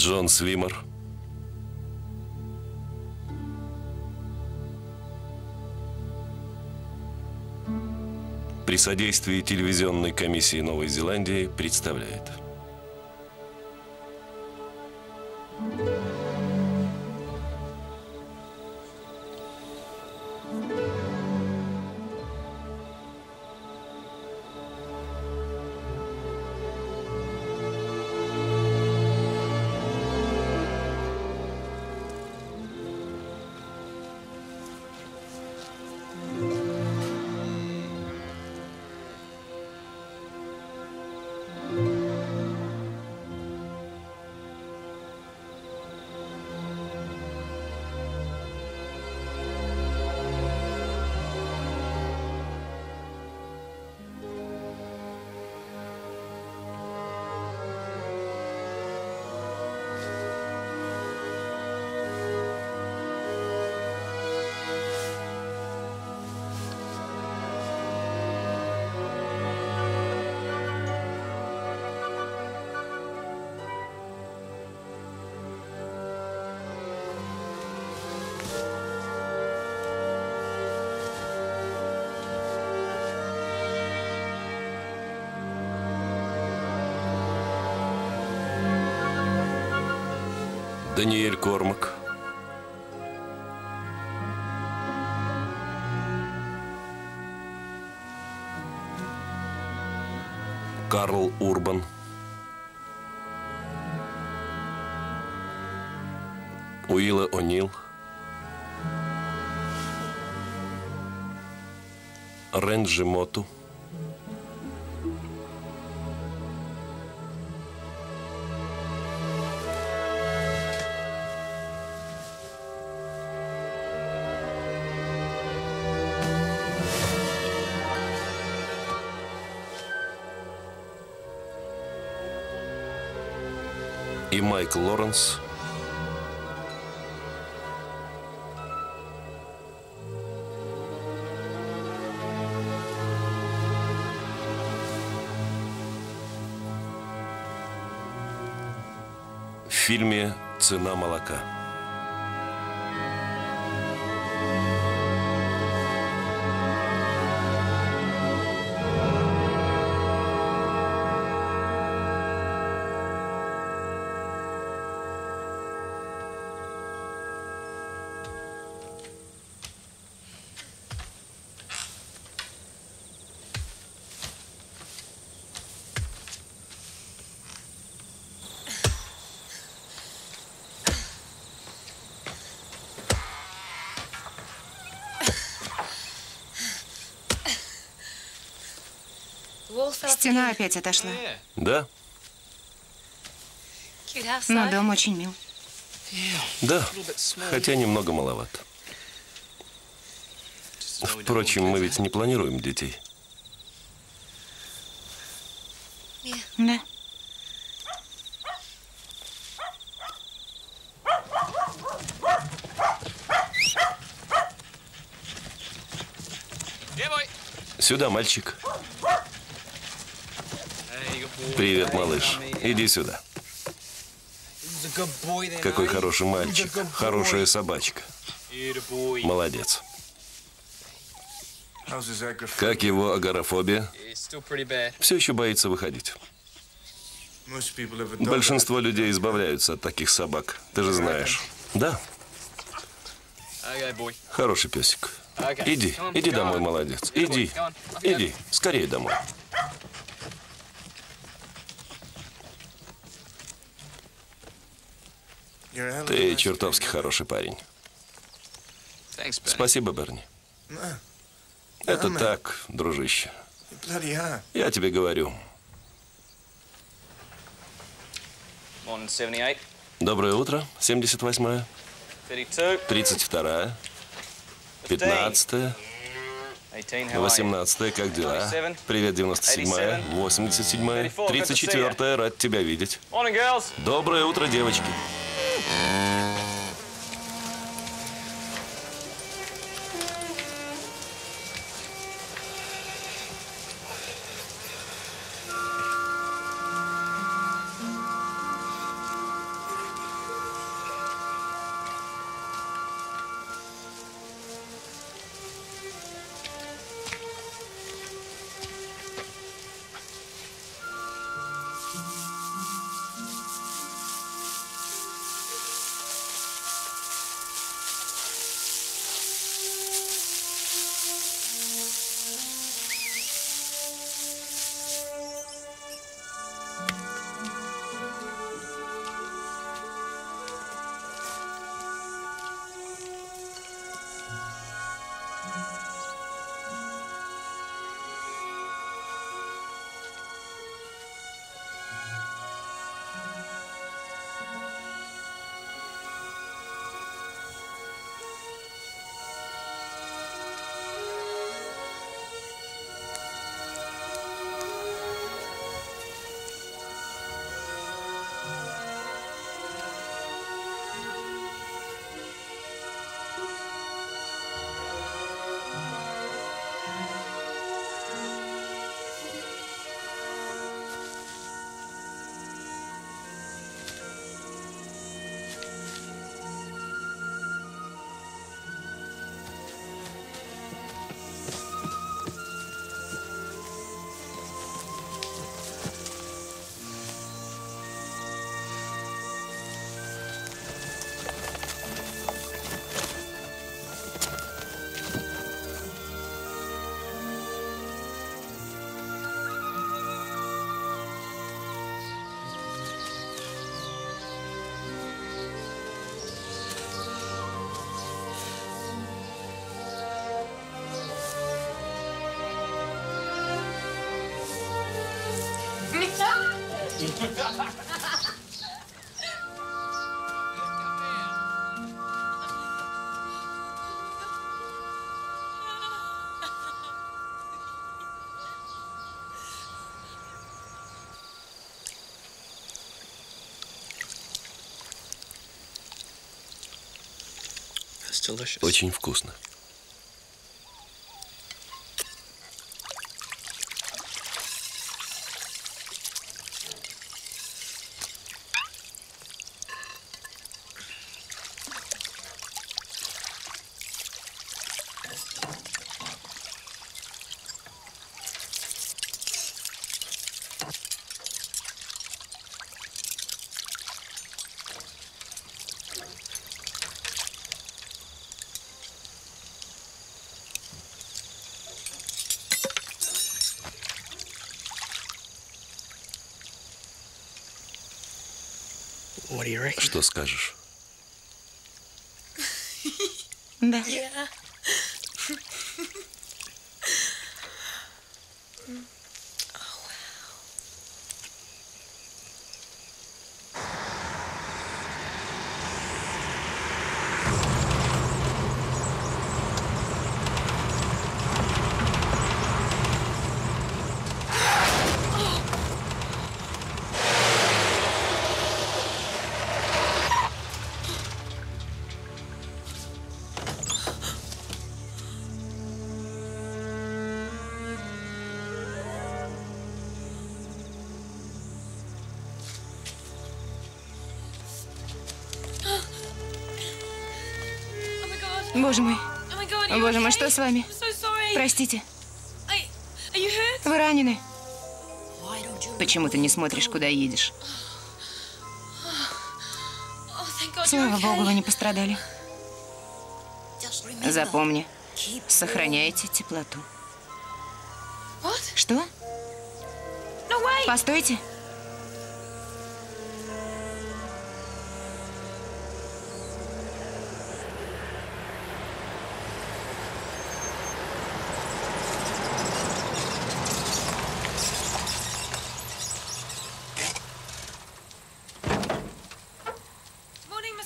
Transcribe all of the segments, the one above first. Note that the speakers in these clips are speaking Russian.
Джон Свимер. При содействии телевизионной комиссии Новой Зеландии представляет. Даниэль Кормак. Карл Урбан. Уилла О'Нил. Ренджи Моту. Майк Лоренс. В фильме «Цена молока». Стена опять отошла. Да, Но дом очень мил. да, хотя немного маловато. Впрочем, мы ведь не планируем детей. Да. Сюда, мальчик. Привет, малыш. Иди сюда. Какой хороший мальчик. Хорошая собачка. Молодец. Как его агорафобия? Все еще боится выходить. Большинство людей избавляются от таких собак. Ты же знаешь. Да, хороший песик. Иди, иди домой, молодец. Иди, иди, скорее домой. Ты чертовски хороший парень. Спасибо, Берни. Это так, дружище. Я тебе говорю. Доброе утро, 78-я, 32-я, 15-я, 18-я, как дела? Привет, 97-я, 87-я, 34-я, рад тебя видеть. Доброе утро, девочки. Очень вкусно. Что скажешь? Да. Боже мой, что с вами? Простите. Вы ранены? Почему ты не смотришь, куда едешь? Слава Богу, вы не пострадали. Запомни, сохраняйте теплоту. Что? Постойте.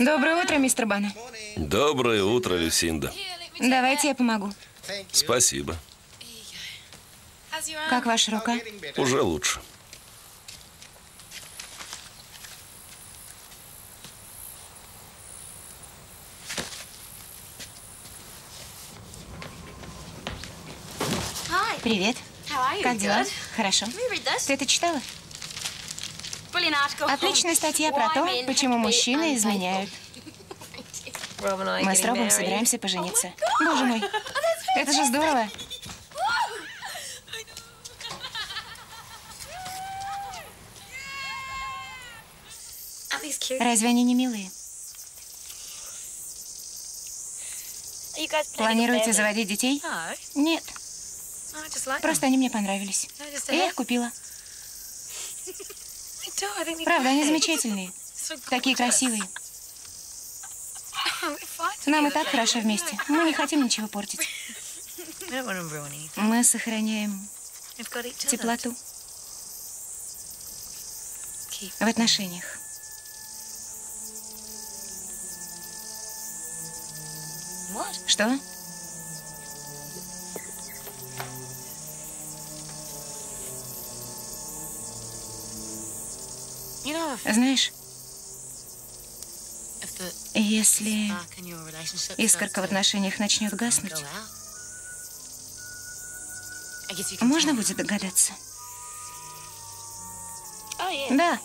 Доброе утро, мистер Бана. Доброе утро, Люсинда. Давайте я помогу. Спасибо. Как ваша рука? Уже лучше. Привет. Как дела? Хорошо. Ты это читала? Отличная статья про то, почему мужчины изменяют. Мы с Робом собираемся пожениться. Боже мой, это же здорово. Разве они не милые? Планируете заводить детей? Нет. Просто они мне понравились. Я их купила. Правда, они замечательные. Такие красивые. Нам и так хорошо вместе. Мы не хотим ничего портить. Мы сохраняем теплоту в отношениях. Что? Знаешь, если искорка в отношениях начнет гаснуть, можно будет догадаться? Да.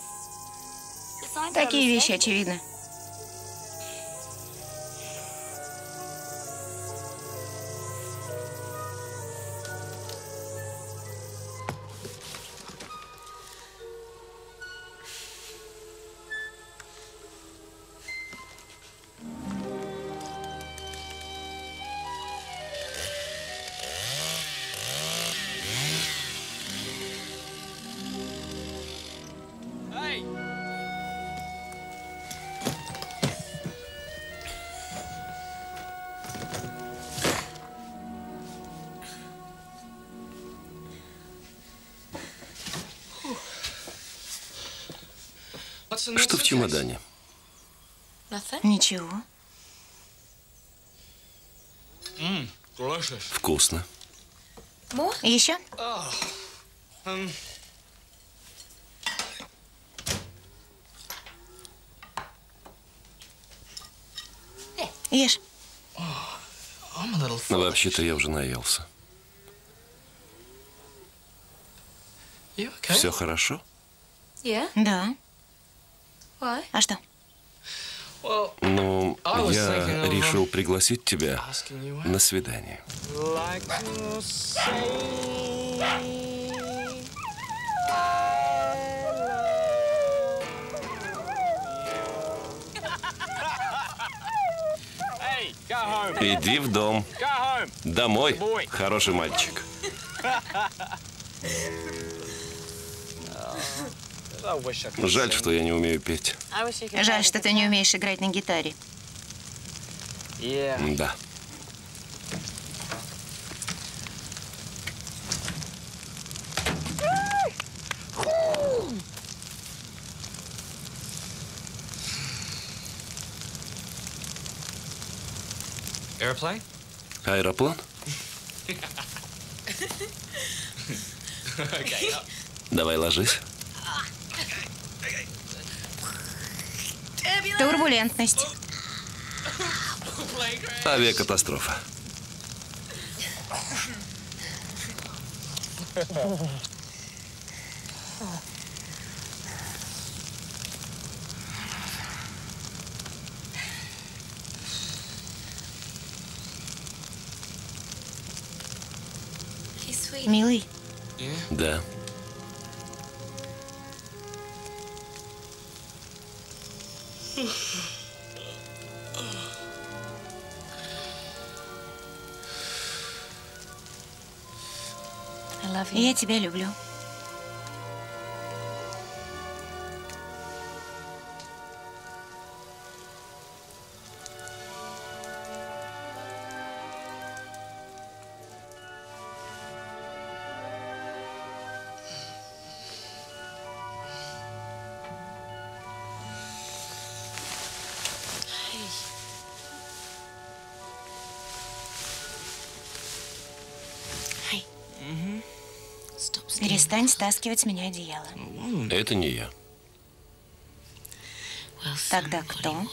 Такие вещи очевидны. Что в чемодане? Ничего. Вкусно. Еще? Ешь. Вообще-то я уже наелся. Все хорошо? Да. А что? Ну, я решил пригласить тебя на свидание. Иди в дом. Домой, хороший мальчик. Жаль, что я не умею петь. Жаль, что ты не умеешь играть на гитаре. Да. Аэроплан? Давай ложись. Турбулентность. Авиакатастрофа. Тебя люблю. Перестань стаскивать с меня одеяло. Это не я. Тогда кто?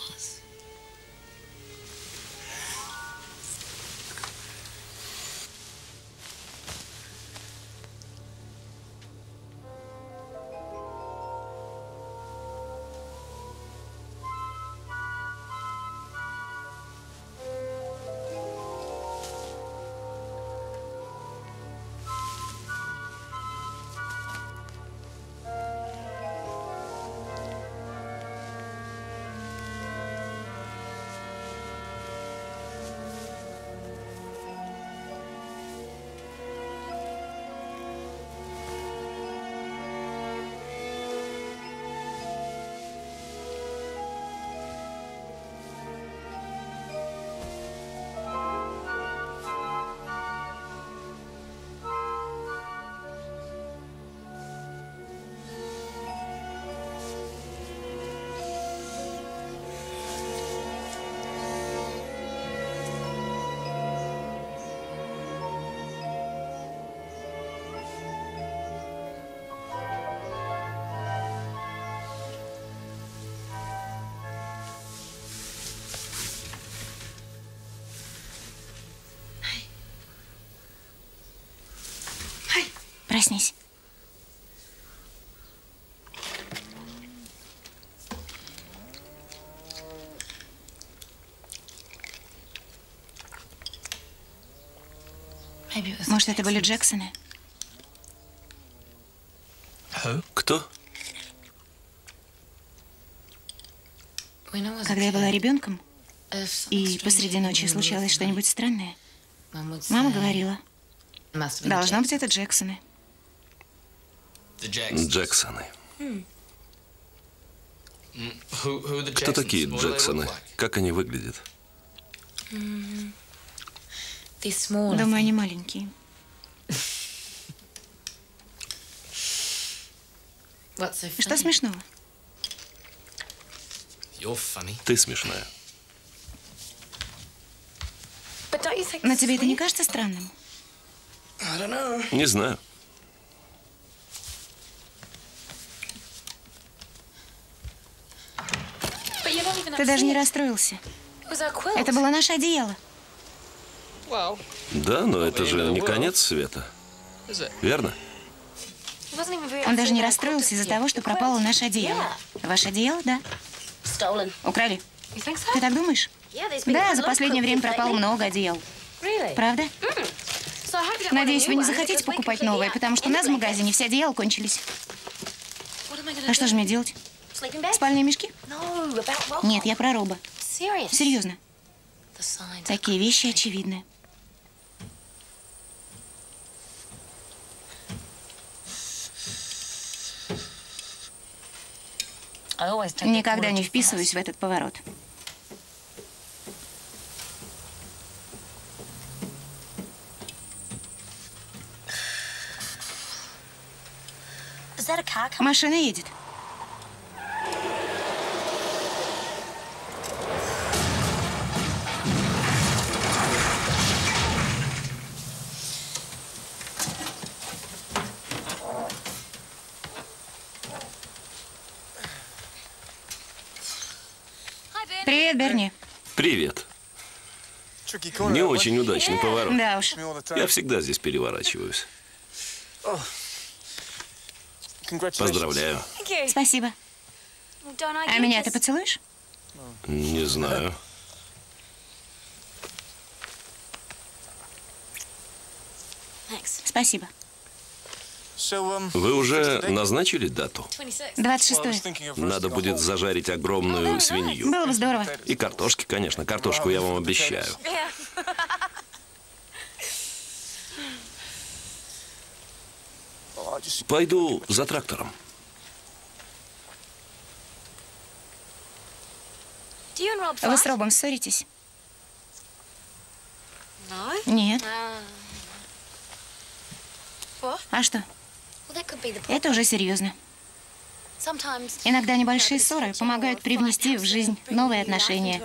Проснись. Может, это были Джексоны? Кто? Когда я была ребенком, и посреди ночи случалось что-нибудь странное, мама говорила, должно быть, это Джексоны. Джексоны. Кто такие Джексоны? Как они выглядят? Думаю, они маленькие. Что смешного? Ты смешная. Но тебе это не кажется странным? Не знаю. Ты даже не расстроился. Это было наше одеяло. Да, но это же не конец света. Верно? Он даже не расстроился из-за того, что пропало наше одеяло. Ваше одеяло, да. Украли. Ты так думаешь? Да, за последнее время пропало много одеял. Правда? Надеюсь, вы не захотите покупать новое, потому что у нас в магазине все одеяла кончились. А что же мне делать? Спальные мешки? Нет, я про Роба. Серьезно. Такие вещи очевидны. Никогда не вписываюсь в этот поворот. Машина едет. Привет, Берни. Привет. Не очень удачный поворот. Да уж. Я всегда здесь переворачиваюсь. Поздравляю. Спасибо. А меня ты поцелуешь? Не знаю. Спасибо. Вы уже назначили дату? 26 Надо будет зажарить огромную свинью. Было бы здорово. И картошки, конечно. Картошку я вам обещаю. Пойду за трактором. Вы с Робом ссоритесь? Нет. А что? Это уже серьезно. Иногда небольшие ссоры помогают привнести в жизнь новые отношения.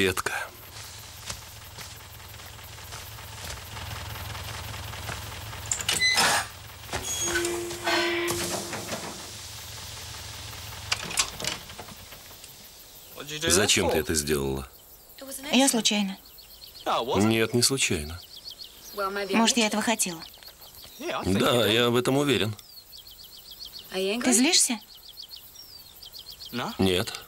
Детка. Зачем ты это сделала? Я случайно. Нет, не случайно. Может, я этого хотела. Да, я в этом уверен. Ты злишься? Нет.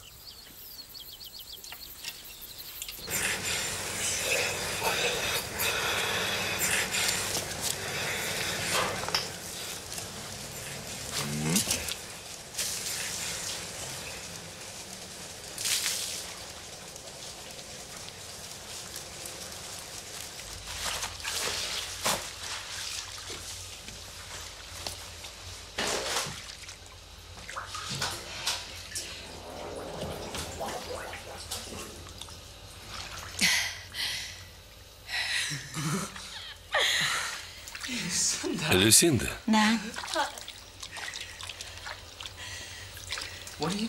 Люсинда, Да.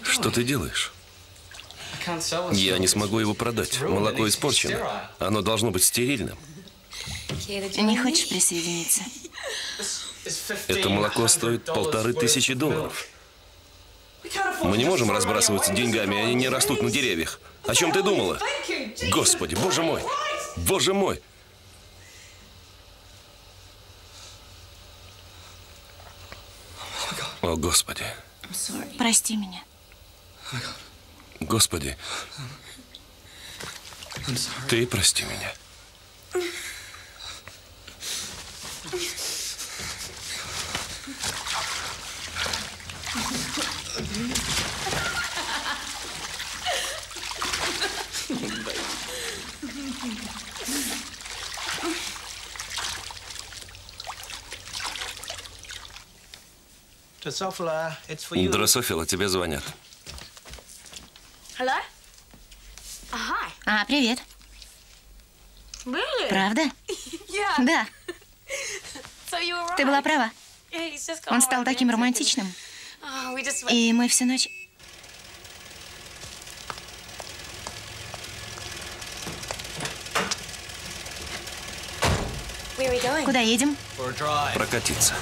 что ты делаешь? Я не смогу его продать. Молоко испорчено. Оно должно быть стерильным. Не хочешь присоединиться? Это молоко стоит полторы тысячи долларов. Мы не можем разбрасываться деньгами, они не растут на деревьях. О чем ты думала? Господи, боже мой! Боже мой! О, Господи. Прости меня. Господи. Ты прости меня. Дрософила, тебе звонят. А, привет. Правда? Да. Ты была права. Он стал таким романтичным. И мы всю ночь... Куда едем? Прокатиться.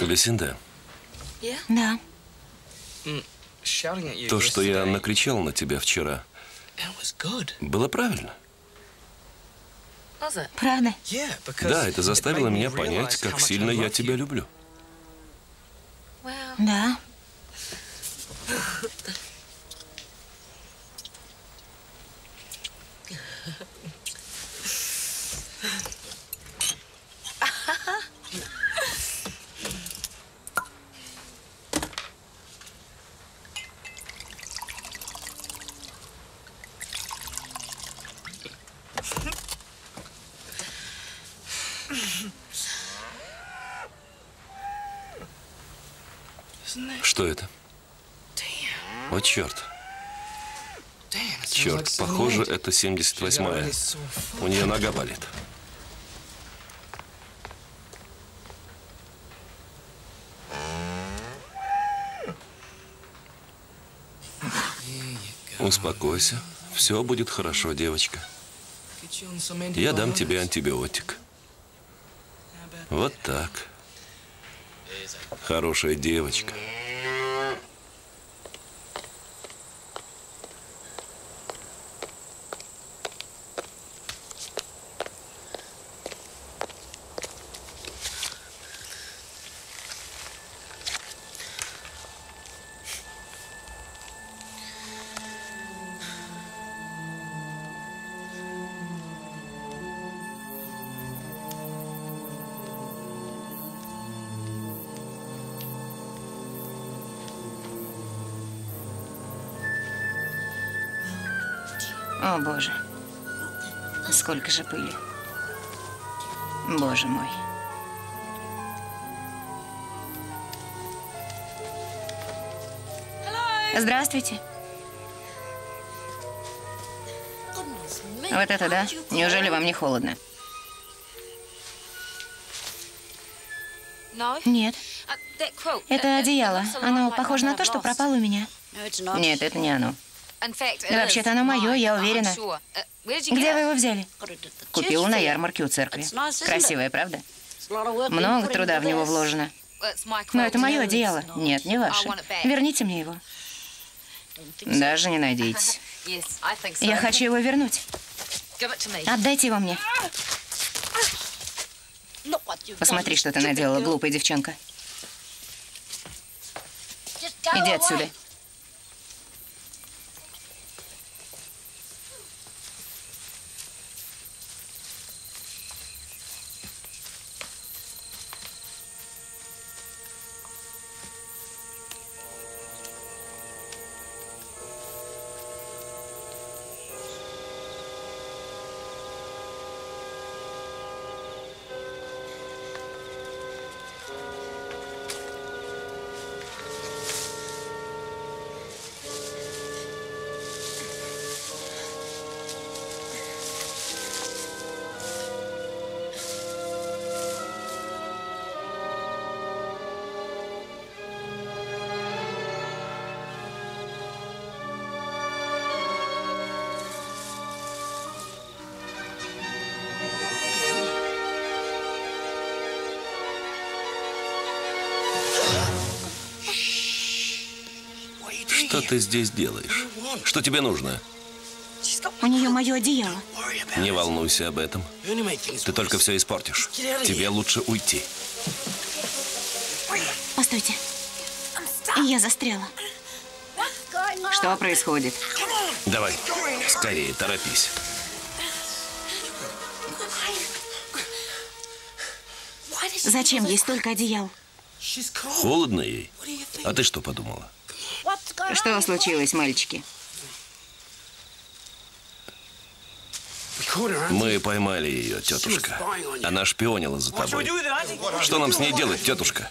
Люсинда, Да. то, что я накричал на тебя вчера, было правильно. Правда? Да, это заставило меня понять, как сильно я тебя люблю. Да. Что это? О, черт. Черт, похоже, это 78-я. У нее нога болит. Успокойся. Все будет хорошо, девочка. Я дам тебе антибиотик. Вот так. Хорошая девочка. Же пыли. Боже мой. Здравствуйте. Вот это да? Неужели вам не холодно? Нет. Это одеяло. Оно похоже на то, что пропало у меня. Нет, это не оно. Вообще-то оно мое, я уверена. Где вы его взяли? Купила на ярмарке у церкви. Красивое, правда? Много труда в него вложено. Но это мое одеяло. Нет, не ваше. Верните мне его. Даже не надейтесь. Я хочу его вернуть. Отдайте его мне. Посмотри, что ты наделала, глупая девчонка. Иди отсюда. Ты здесь делаешь? Что тебе нужно? У нее мое одеяло. Не волнуйся об этом. Ты только все испортишь. Тебе лучше уйти. Постойте. Я застряла. Что происходит? Давай, скорее, торопись. Зачем ей столько одеял? Холодно ей. А ты что подумала? Что случилось, мальчики? Мы поймали ее, тетушка. Она шпионила за тобой. Что нам с ней делать, тетушка?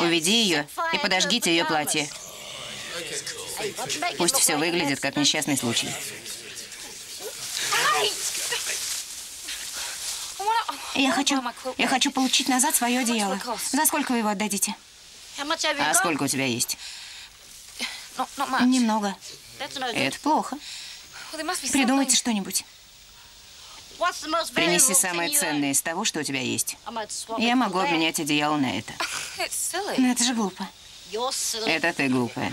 Уведи ее и подожгите ее платье. Пусть все выглядит как несчастный случай. Я хочу, я хочу получить назад свое одеяло. За сколько вы его отдадите? А сколько у тебя есть? Немного. Это плохо. Придумайте что-нибудь. Принеси самое ценное из того, что у тебя есть. Я могу обменять одеяло на это. Но это же глупо. Это ты глупая.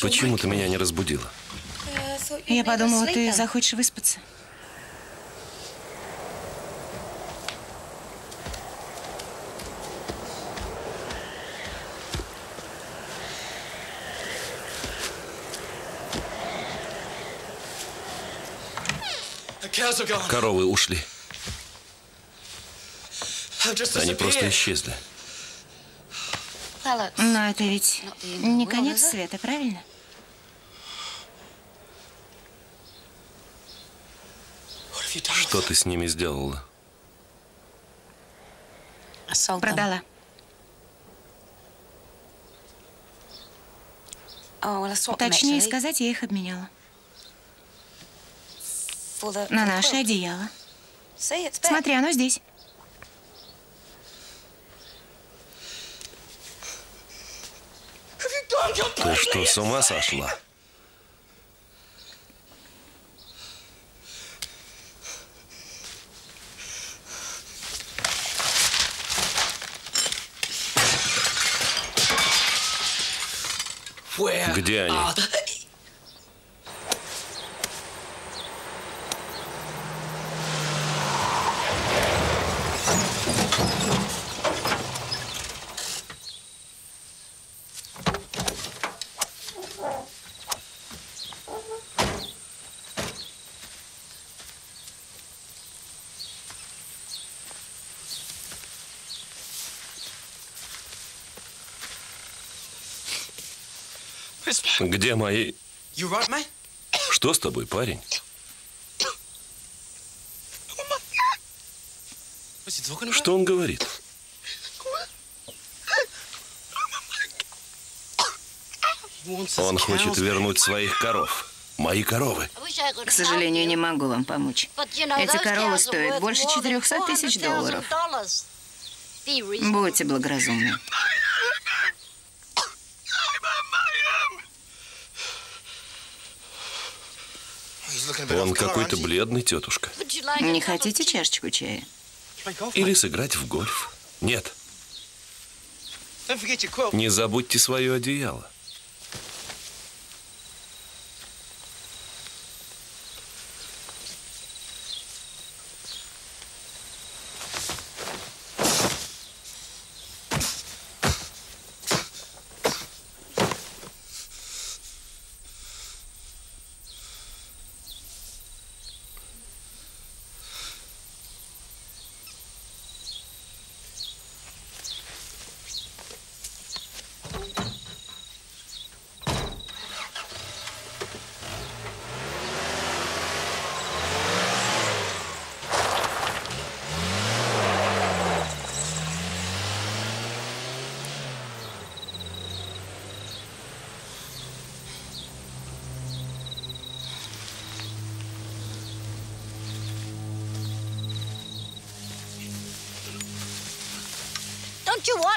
Почему ты меня не разбудила? Я подумала, ты захочешь выспаться. Коровы ушли. Они просто исчезли. Но это ведь не конец света, правильно? Что ты с ними сделала? Продала. Точнее сказать, я их обменяла. На наше одеяло. Смотри, оно здесь. Ты что, с ума сошла? Где они? Где мои... Что с тобой, парень? Что он говорит? Он хочет вернуть своих коров. Мои коровы. К сожалению, не могу вам помочь. Эти коровы стоят больше 400 тысяч долларов. Будьте благоразумны. Он какой-то бледный, тетушка. Не хотите чашечку чая? Или сыграть в гольф? Нет. Не забудьте свое одеяло.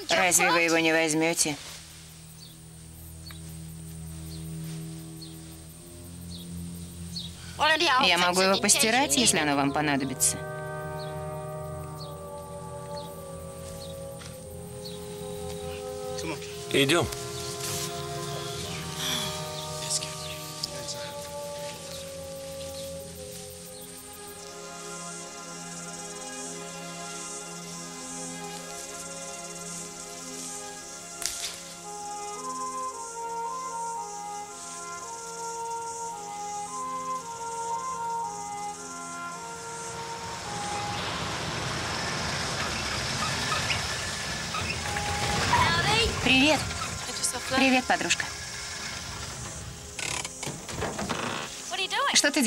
Разве вы его не возьмете? Я могу его постирать, если оно вам понадобится. Идем.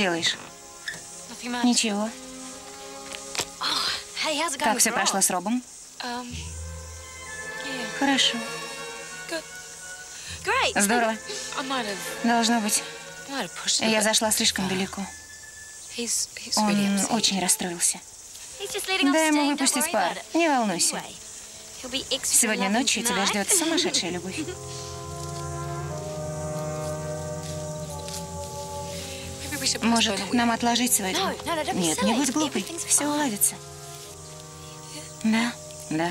Делаешь? Ничего. Как все прошло с Робом? Хорошо. Здорово. Должно быть. Я зашла слишком далеко. Он очень расстроился. Дай ему выпустить пар. Не волнуйся. Сегодня ночью тебя ждет сумасшедшая любовь. Может, нам отложить свадьбу? Нет, не будь глупой. Все уладится. Да, да.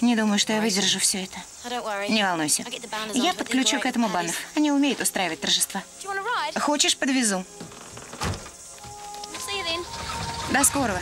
Не думаю, что я выдержу все это. Не волнуйся. Я подключу к этому баннер. Они умеют устраивать торжества. Хочешь, подвезу? До скорого.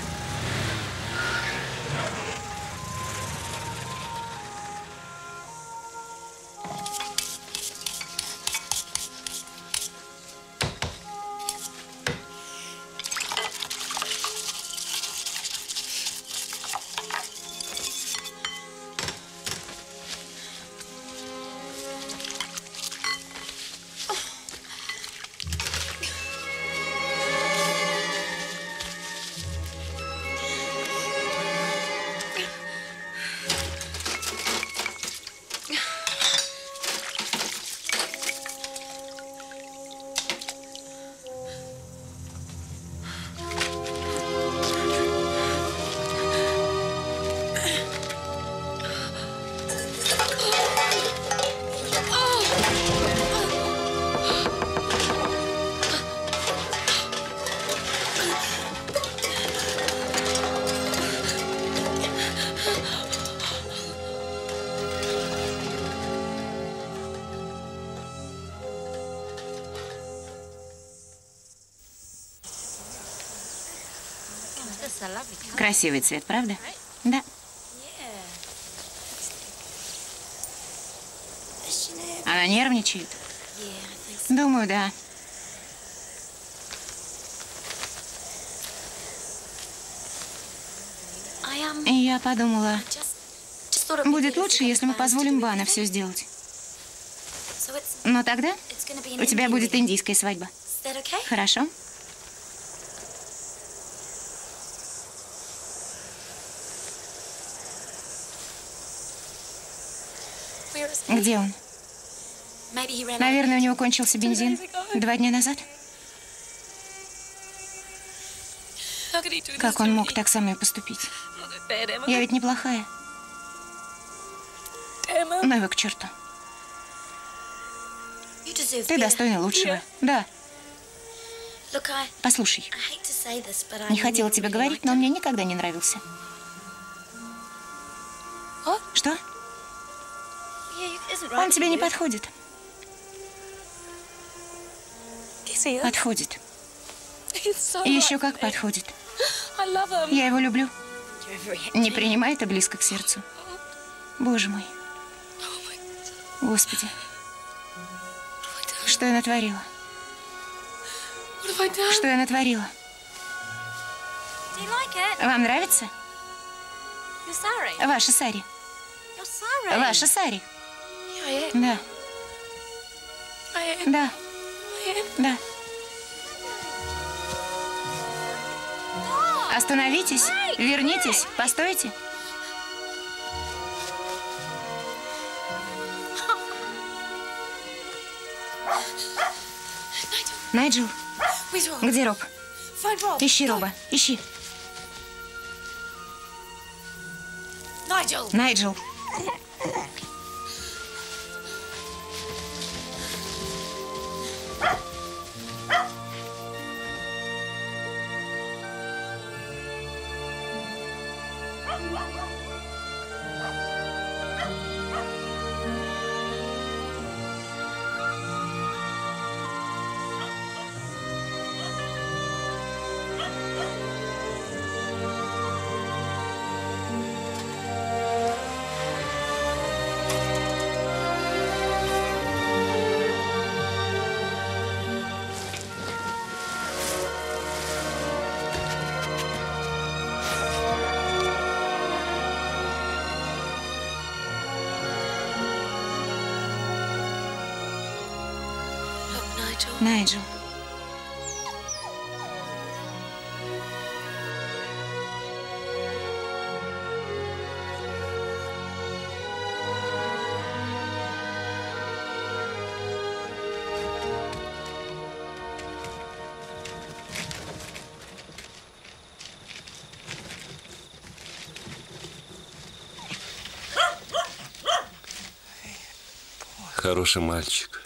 Красивый цвет, правда? Да. Она нервничает? Думаю, да. И я подумала, будет лучше, если мы позволим Бана все сделать. Но тогда у тебя будет индийская свадьба. Хорошо? Где он? Наверное, у него кончился бензин два дня назад. Как он мог так со мной поступить? Я ведь неплохая. Ну его к черту. Ты достойна лучшего. Да. Послушай, не хотела тебе говорить, но он мне никогда не нравился. Что? Он тебе не подходит. Подходит. Еще как подходит. Я его люблю. Не принимай это близко к сердцу. Боже мой. Господи. Что я натворила? Что я натворила? Вам нравится? Ваша сари. Ваша сари. Да. Да. Да. Остановитесь, вернитесь, постойте. Найджел, где Роб? Ищи Роба, ищи. Найджел. Найджел. Хороший мальчик.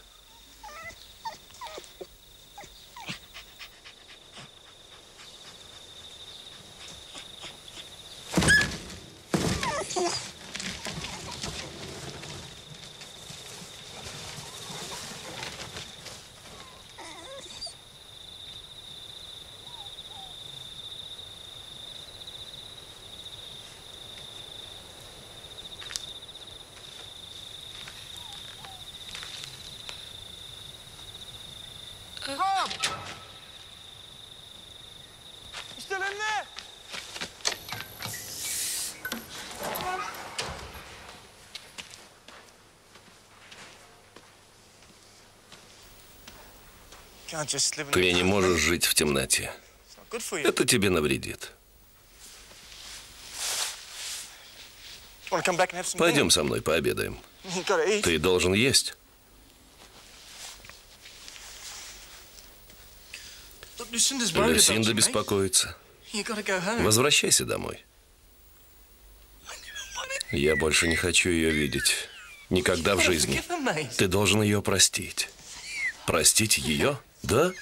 Ты не можешь жить в темноте. Это тебе навредит. Пойдем со мной пообедаем. Ты должен есть. Люсинда беспокоится. Возвращайся домой. Я больше не хочу ее видеть. Никогда в жизни. Ты должен ее простить. Простить ее? Да?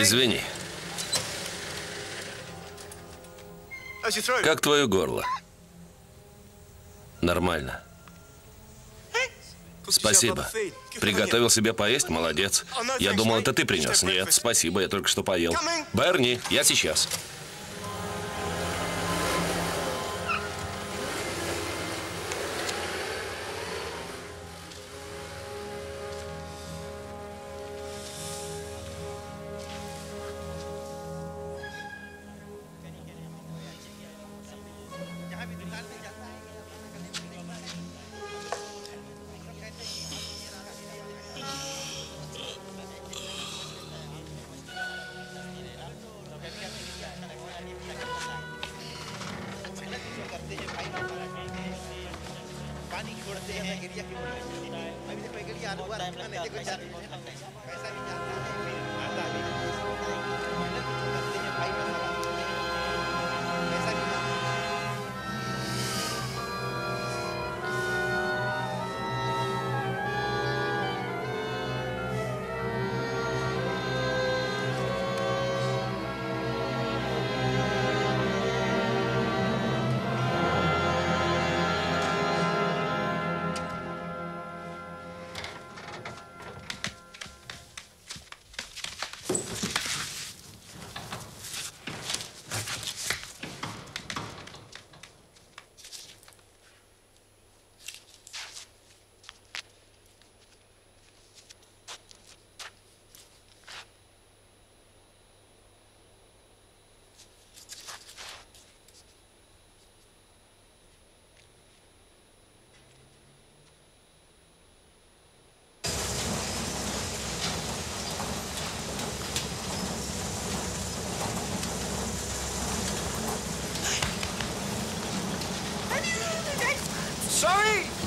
Извини. Как твое горло? Нормально. Спасибо. Приготовил себе поесть? Молодец. Я думал, это ты принес. Нет, спасибо, я только что поел. Берни, я сейчас.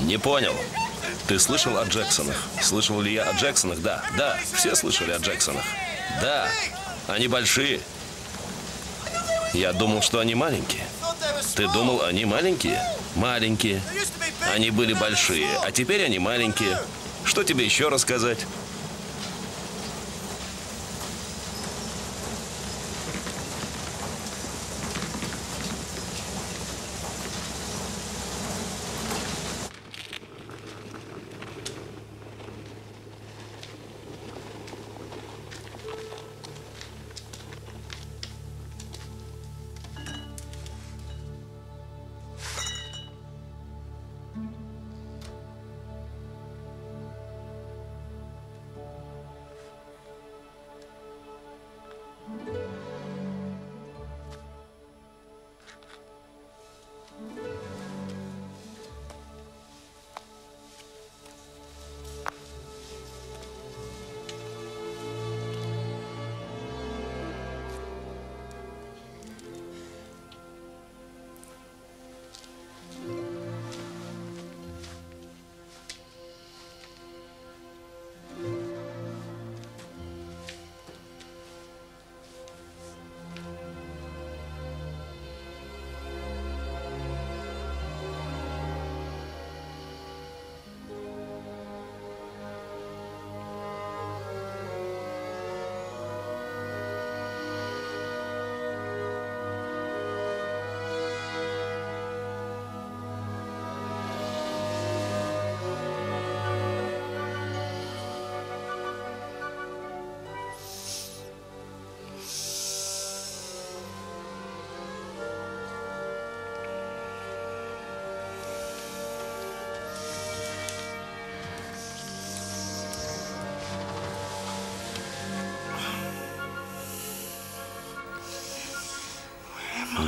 Не понял. Ты слышал о Джексонах? Слышал ли я о Джексонах? Да, да, все слышали о Джексонах. Да, они большие. Я думал, что они маленькие. Ты думал, они маленькие? Маленькие. Они были большие, а теперь они маленькие. Что тебе еще рассказать?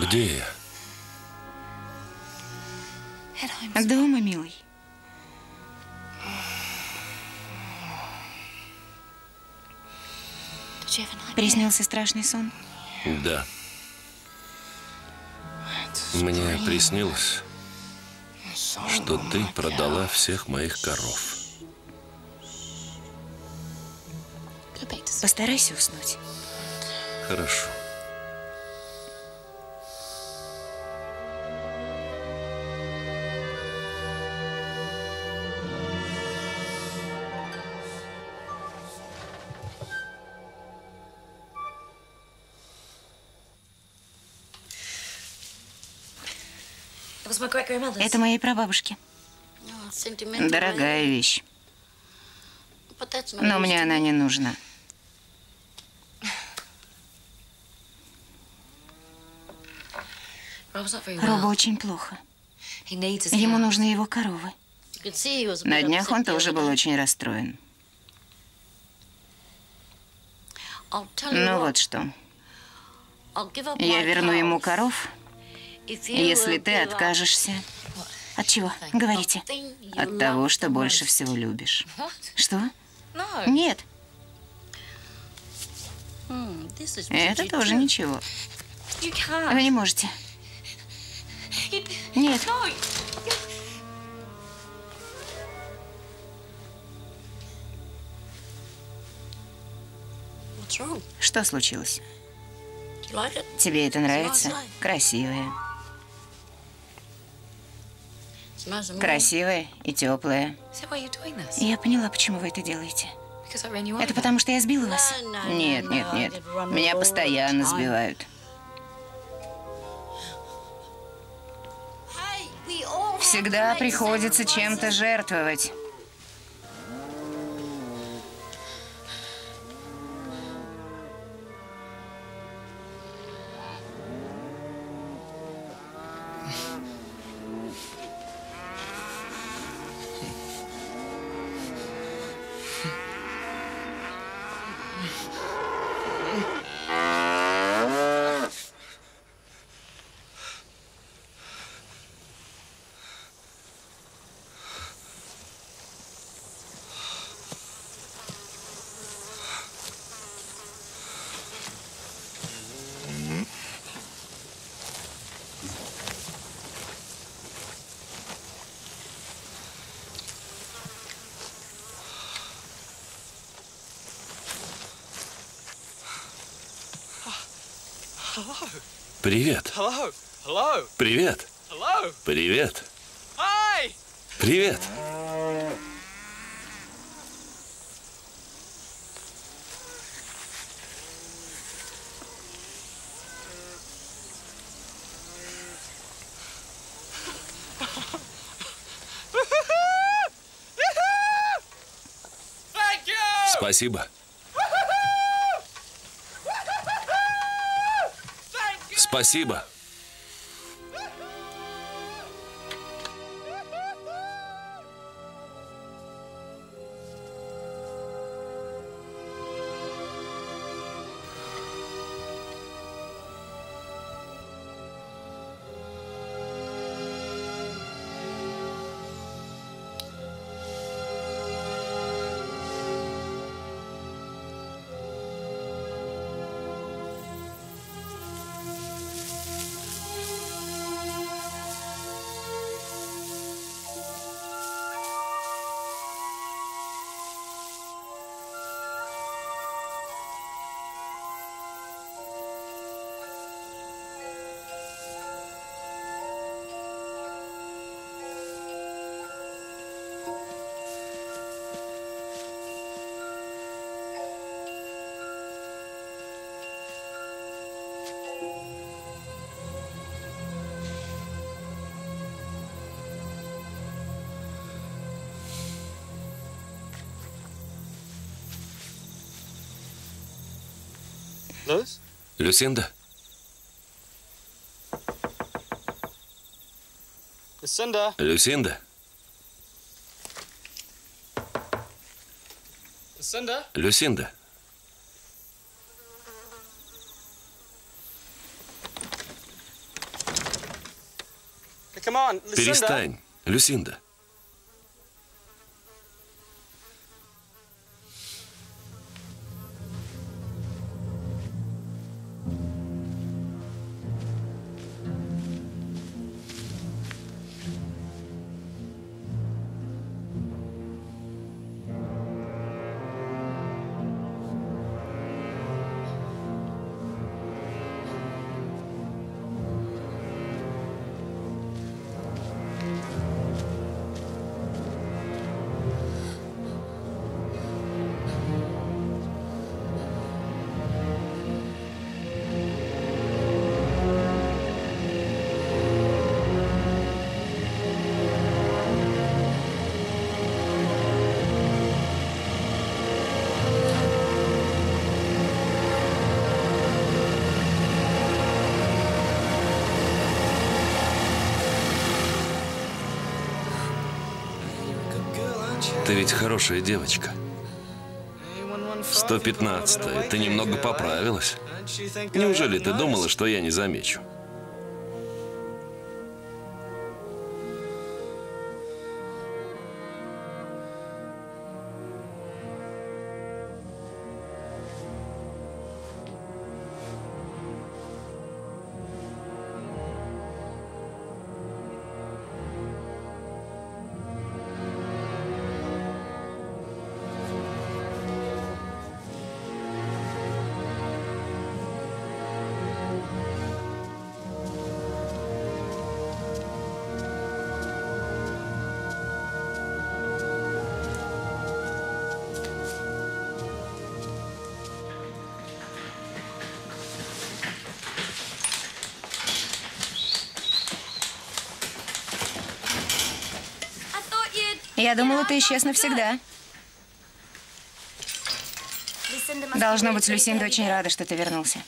Где я? Дома, милый. Приснился страшный сон? Да. Мне приснилось, что ты продала всех моих коров. Постарайся уснуть. Хорошо. Это моей прабабушки. Дорогая вещь. Но мне она не нужна. Роба очень плохо. Ему нужны его коровы. На днях он тоже был очень расстроен. Ну вот что. Я верну ему коров, если ты откажешься. От чего? Говорите. От того, что больше всего любишь. Что? Нет. Это тоже ничего. Вы не можете. Нет. Что случилось? Тебе это нравится? Красивая. Красивая и теплая. Я поняла, почему вы это делаете. Это потому, что я сбила вас? Нет, нет, нет. Меня постоянно сбивают. Всегда приходится чем-то жертвовать. Привет. Привет. Привет. Привет. Спасибо. Спасибо. Люсинда? Люсинда? Люсинда? Люсинда? Перестань, Люсинда. Хорошая девочка. 115 Ты немного поправилась. Неужели ты думала, что я не замечу? Я думала, ты исчез навсегда. Должно быть, Люсинда очень рада, что ты вернулся.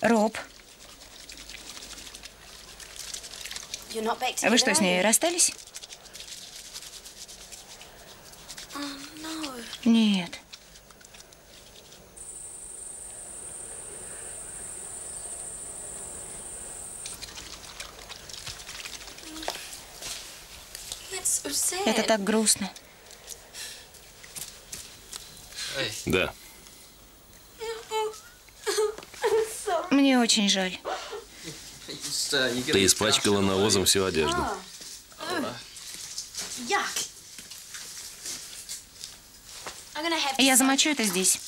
Роб. Вы что, с ней расстались? Нет. Это так грустно. Да. Мне очень жаль. Ты испачкала навозом всю одежду. Я замочу это здесь.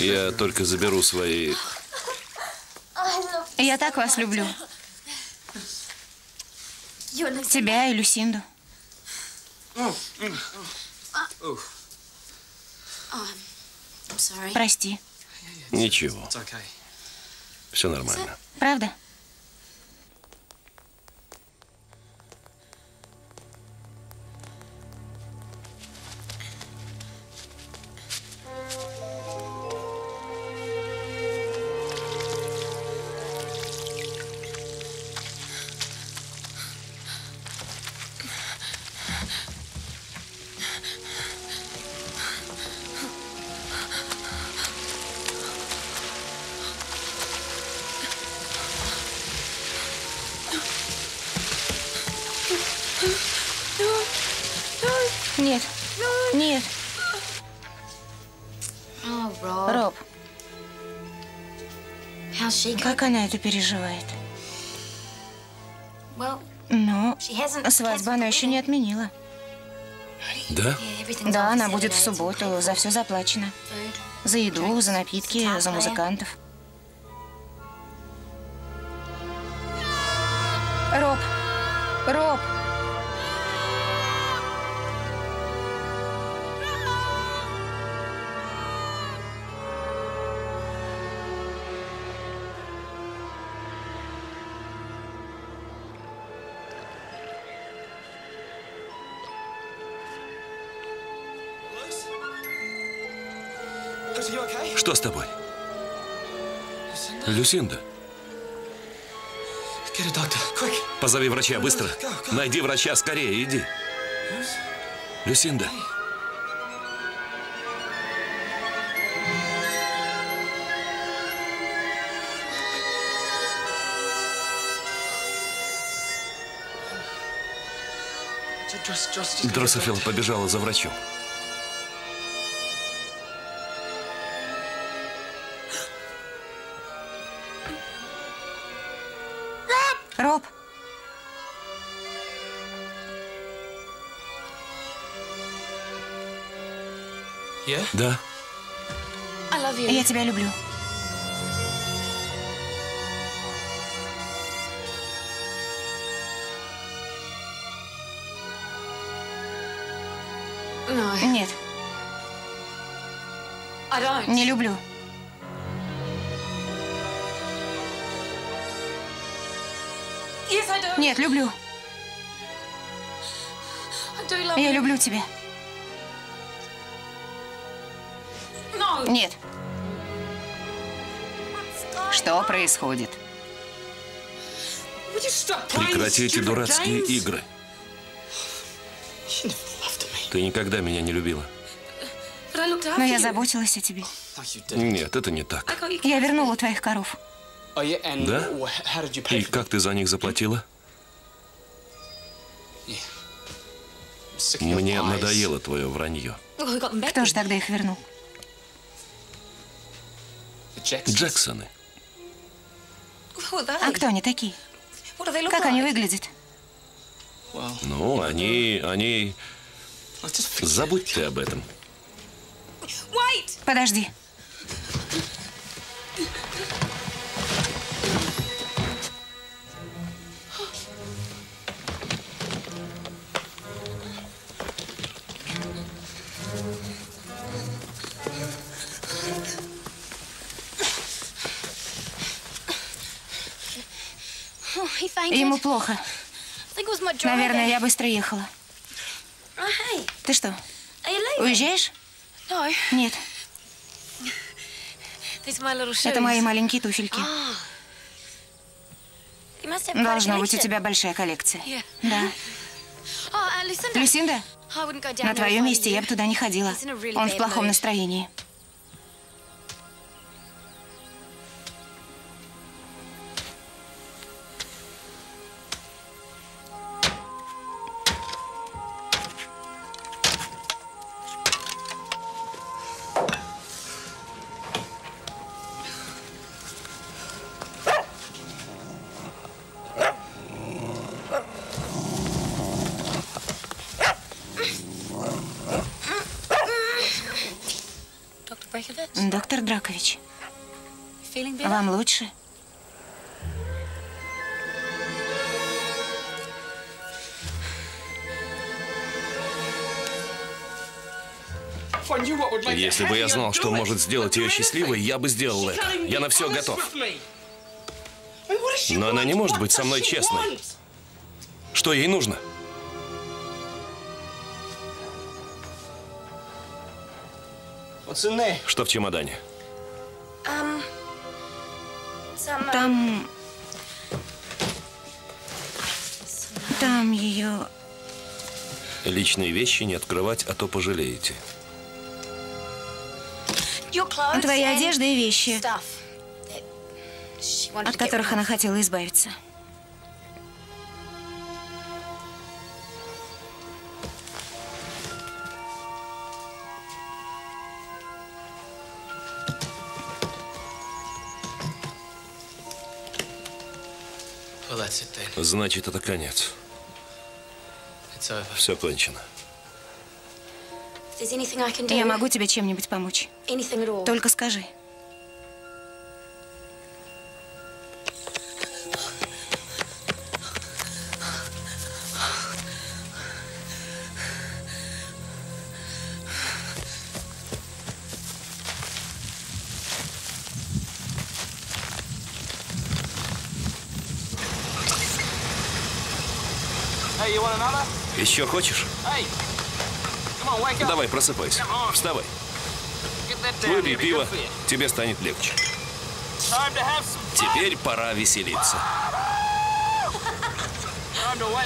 Я только заберу свои... Я так вас люблю. Тебя и Люсинду. Прости. Ничего. Все нормально. Правда? Как она это переживает? Ну, свадьбу она еще не отменила. Да? Да, она будет в субботу. За все заплачено. За еду, за напитки, за музыкантов. Люсинда? Позови врача, быстро. Найди врача, скорее, иди. Люсинда. Дрософил побежала за врачом. Да? Я тебя люблю. Нет, не люблю. Нет, люблю. Я люблю тебя. Нет. Что происходит? Прекрати эти дурацкие игры. Ты никогда меня не любила. Но я заботилась о тебе. Нет, это не так. Я вернула твоих коров. Да? И как ты за них заплатила? Мне надоело твое вранье. Кто же тогда их вернул? Джексоны. А кто они такие? Как они выглядят? Ну, они... они... Забудь ты об этом. Подожди. Плохо. Наверное, я быстро ехала. Ты что, уезжаешь? Нет, это мои маленькие туфельки. Должно быть у тебя большая коллекция. Да. Люсинда, на твоем месте я бы туда не ходила. Он в плохом настроении. Лучше? Если бы я знал, что может сделать ее счастливой, я бы сделал это. Я на все готов. Но она не может быть со мной честной. Что ей нужно? Что в чемодане? Там... Там ее... Личные вещи не открывать, а то пожалеете. Твои одежда и вещи, от которых она хотела избавиться. Значит, это конец. Все кончено. Я могу тебе чем-нибудь помочь? Только скажи. Еще хочешь? Давай, просыпайся. Вставай. Выпей пиво, тебе станет легче. Теперь пора веселиться.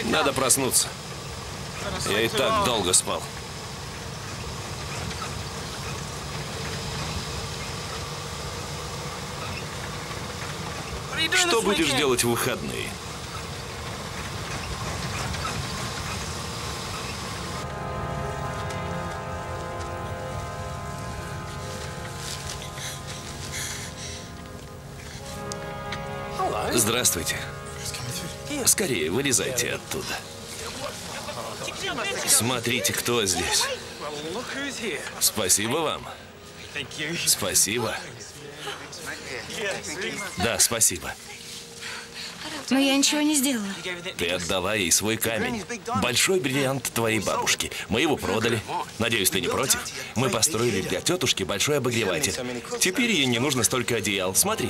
Надо проснуться. Я и так долго спал. Что будешь делать в выходные? Здравствуйте. Скорее, вылезайте оттуда. Смотрите, кто здесь. Спасибо вам. Спасибо. Да, спасибо. Но я ничего не сделала. Ты отдала ей свой камень. Большой бриллиант твоей бабушки. Мы его продали. Надеюсь, ты не против? Мы построили для тетушки большой обогреватель. Теперь ей не нужно столько одеял. Смотри.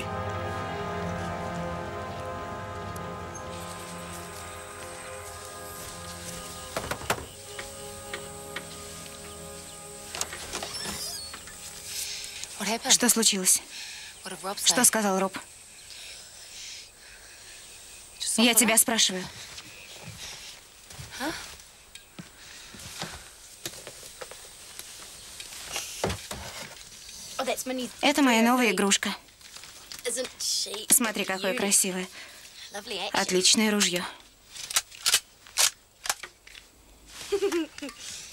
Что случилось? Что сказал Роб? Я тебя спрашиваю. Это моя новая игрушка. Смотри, какое красивое. Отличное ружье.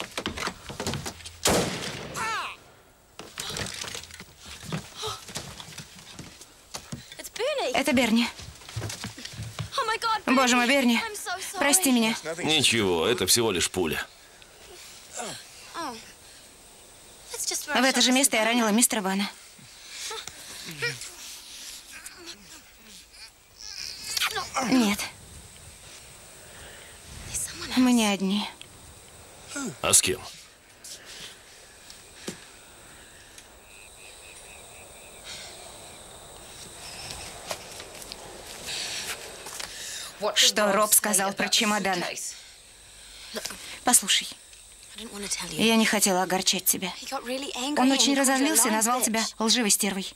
Это Берни. Боже мой, Берни, прости меня. Ничего, это всего лишь пуля. В это же место я ранила мистера Вана. Нет. Мы не одни. А с кем? Что Роб сказал про чемодан? Послушай, я не хотела огорчать тебя. Он очень разозлился и назвал тебя лживой стервой.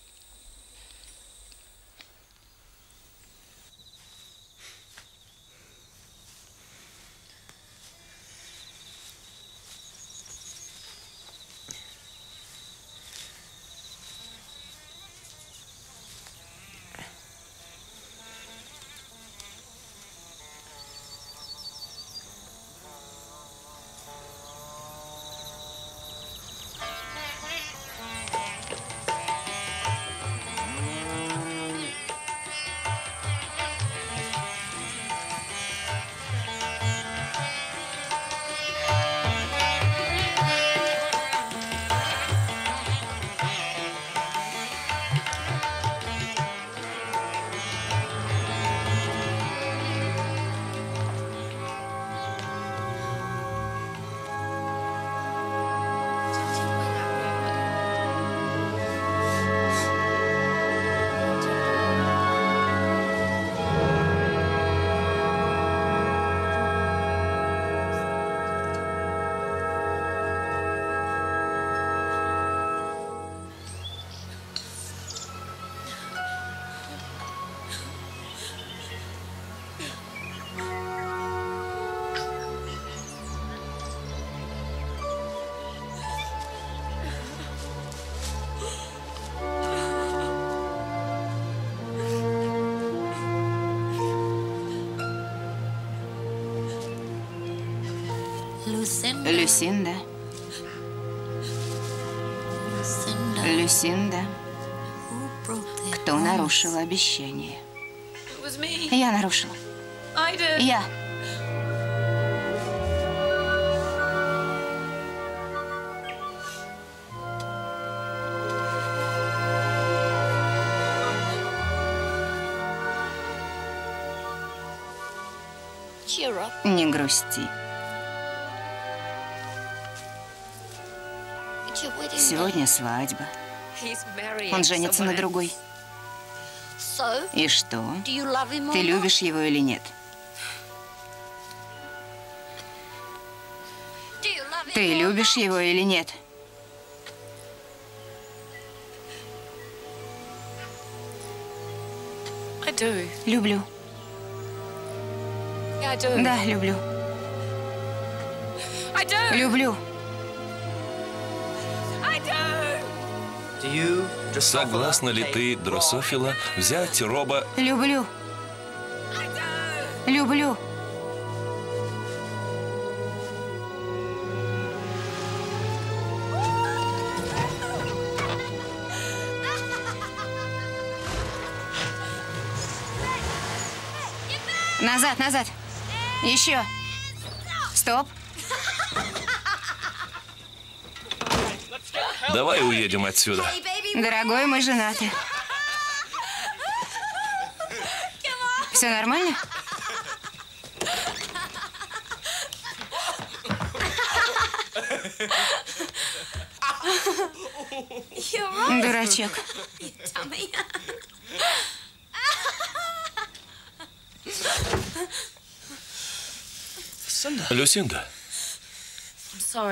Люсинда. Люсинда. Кто нарушил обещание? Я нарушила. Я. Не грусти. Свадьба. Он женится на другой. И что? Ты любишь его или нет? Ты любишь его или нет? Люблю. Да, люблю. Люблю. Согласна ли ты, Дрософила, взять Роба... Люблю. Люблю. Назад, назад. Еще. Стоп. Давай уедем отсюда. Дорогой, мы женаты. Все нормально? Дурачок. Люсинда,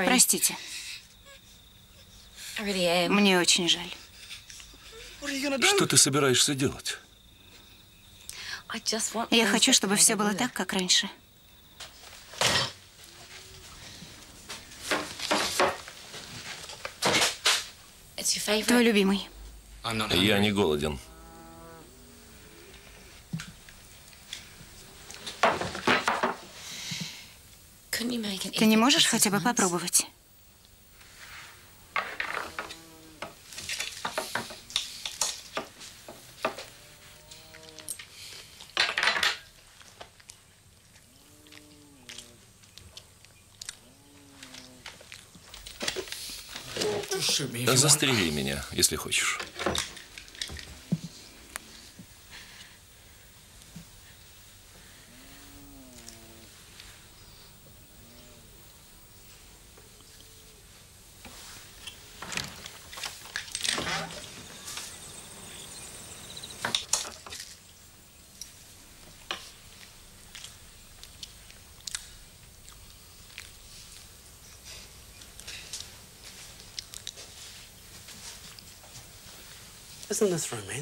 Простите. Мне очень жаль. что ты собираешься делать? Я хочу, чтобы все было так, как раньше. Твой любимый. Я не голоден. Ты не можешь хотя бы попробовать? Застрели меня, если хочешь.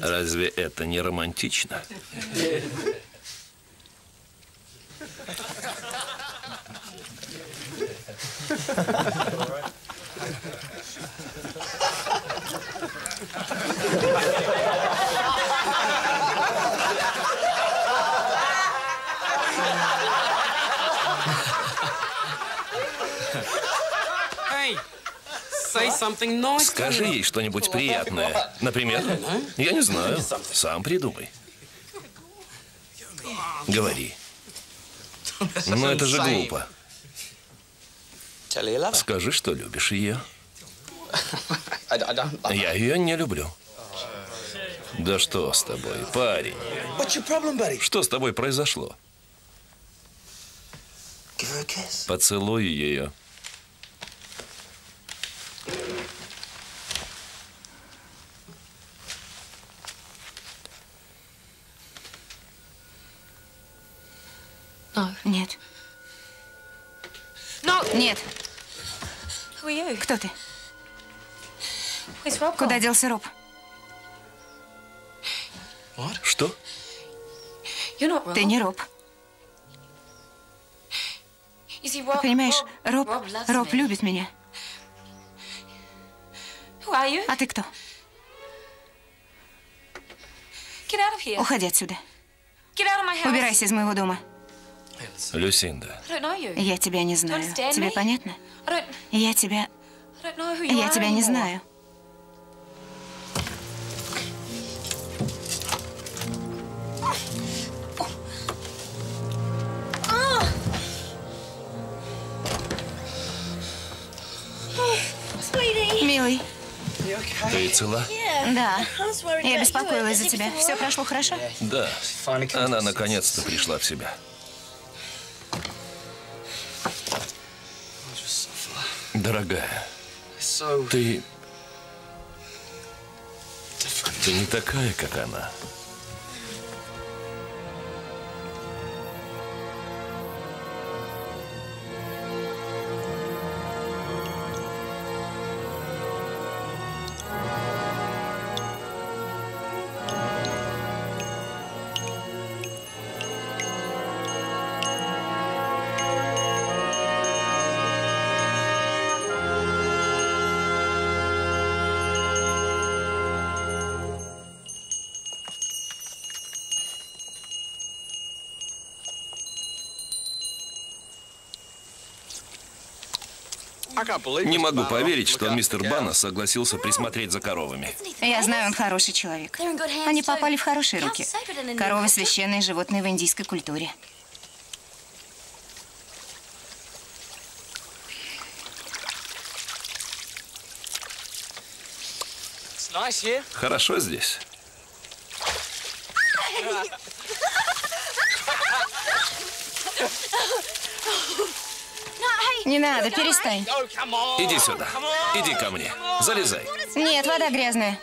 Разве это не романтично? Скажи что-нибудь приятное. Например? Я не знаю. Сам придумай. Говори. Но это же глупо. Скажи, что любишь ее. Я ее не люблю. Да что с тобой, парень? Что с тобой произошло? Поцелуй ее. Нет. Нет. Кто ты? Куда делся Роб? Что? Ты не Роб. Понимаешь, Роб, Роб любит меня. А ты кто? Уходи отсюда. Убирайся из моего дома. Люсинда, Я тебя не знаю. Тебе понятно? Я тебя... Я тебя не знаю. Милый, ты цела? да. Я беспокоилась за тебя. Все прошло хорошо? Да. Она наконец-то пришла в себя. Дорогая, ты... Ты не такая, как она. Не могу поверить, что мистер Бана согласился присмотреть за коровами. Я знаю, он хороший человек. Они попали в хорошие руки. Коровы – священные животные в индийской культуре. Хорошо здесь. Не надо, перестань. Иди сюда. Иди ко мне. Залезай. Нет, вода грязная.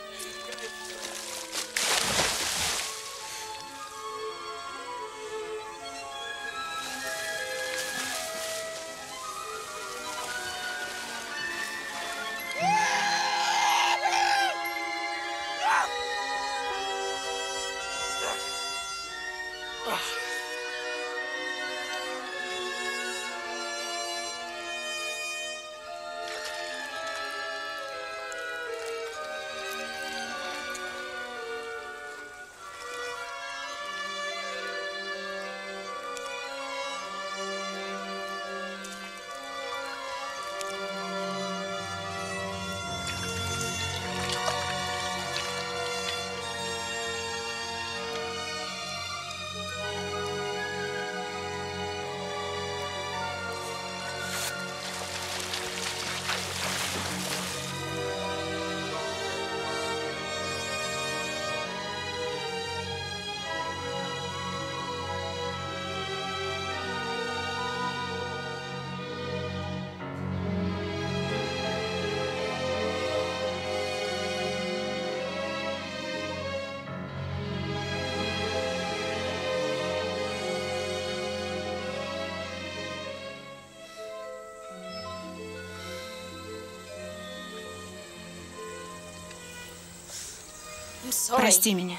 Прости меня.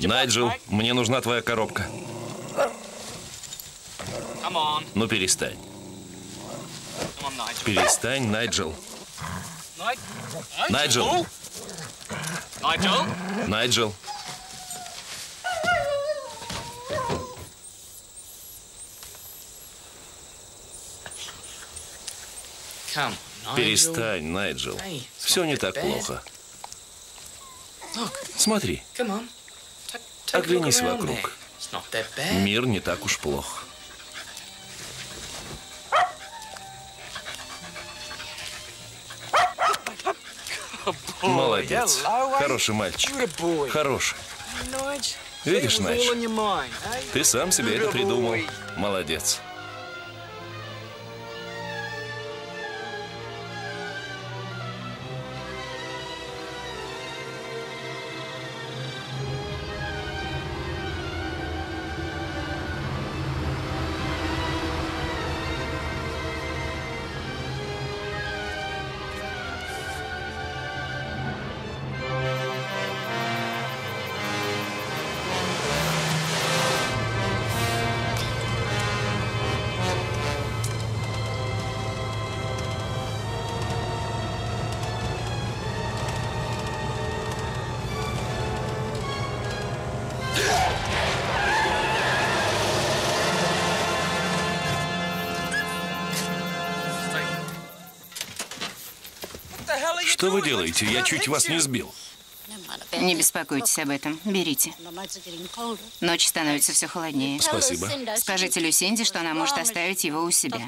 Найджел, мне нужна твоя коробка. Ну перестань. Перестань, Найджел. Найджел. Найджел. Перестань, Найджел. Все не так плохо. Смотри. Оглянись вокруг. Мир не так уж плох. Молодец. Хороший мальчик. Хороший. Видишь, Найдж? Ты сам себе это придумал. Молодец. Что вы делаете? Я чуть вас не сбил. Не беспокойтесь об этом. Берите. Ночь становится все холоднее. Спасибо. Скажите Люсинде, что она может оставить его у себя.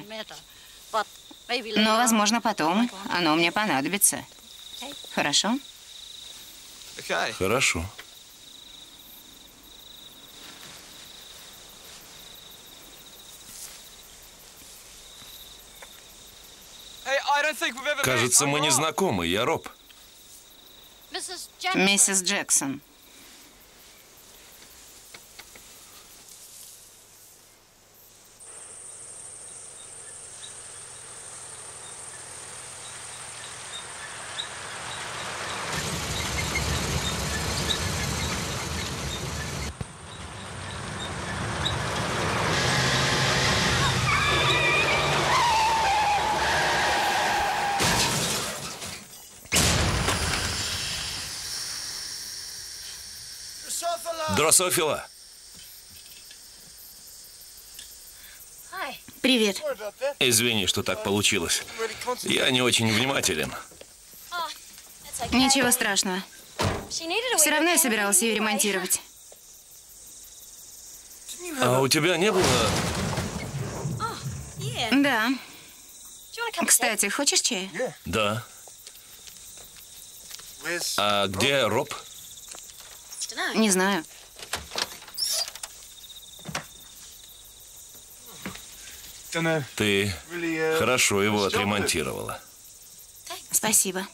Но, возможно, потом оно мне понадобится. Хорошо? Хорошо. Кажется, мы не знакомы. Я Роб. Миссис Джексон. Дрософила. Привет. Извини, что так получилось. Я не очень внимателен. Ничего страшного. Все равно я собиралась ее ремонтировать. А у тебя не было... Да. Кстати, хочешь чая? Да. А где Роб? Не знаю. Ты хорошо его отремонтировала. Спасибо.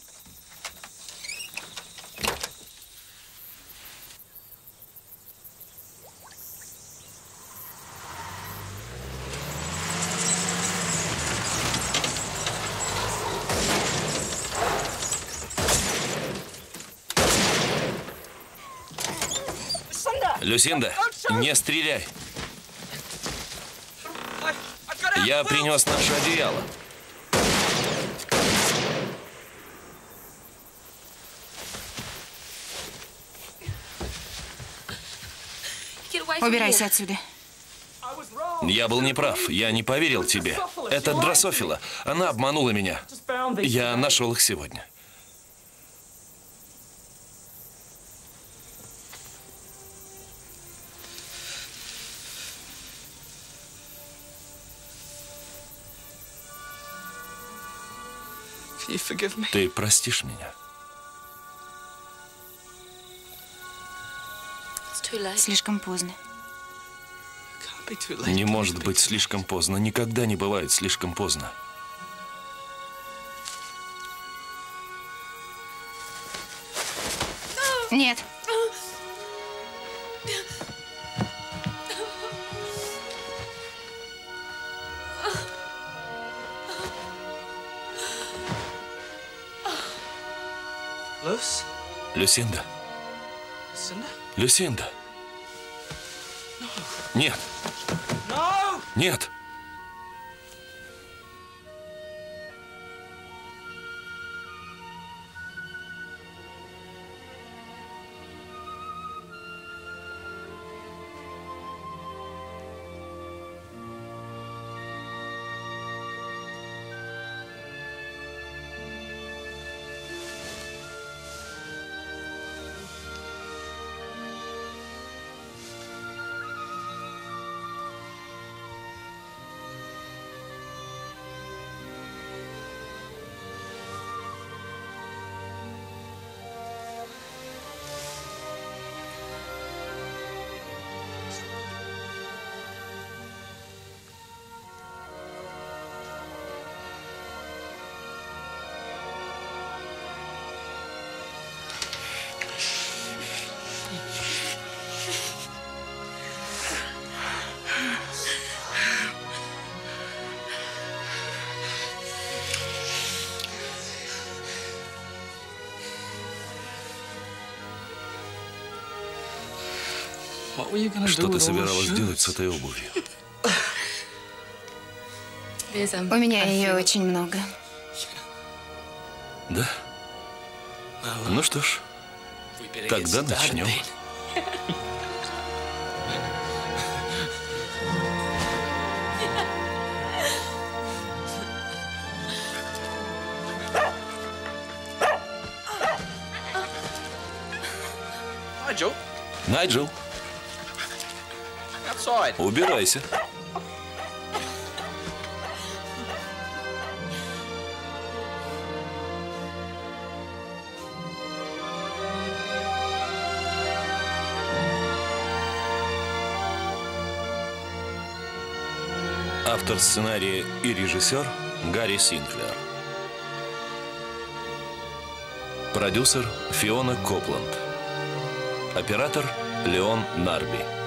Люсинда, не стреляй. Я принес наше одеяло. Убирайся отсюда. Я был неправ. Я не поверил тебе. Это Дрософила. Она обманула меня. Я нашел их сегодня. Ты простишь меня? Слишком поздно. Не может быть слишком поздно. Никогда не бывает слишком поздно. Нет. Люсинда. Люсинда. Нет. Нет. Что ты собиралась делать с этой обувью? У меня ее очень много. Да? Ну что ж, тогда начнем. Найджел. Найджел убирайся. Автор сценария и режиссер Гарри Синклер. Продюсер Фиона Копланд. Оператор Леон Нарби.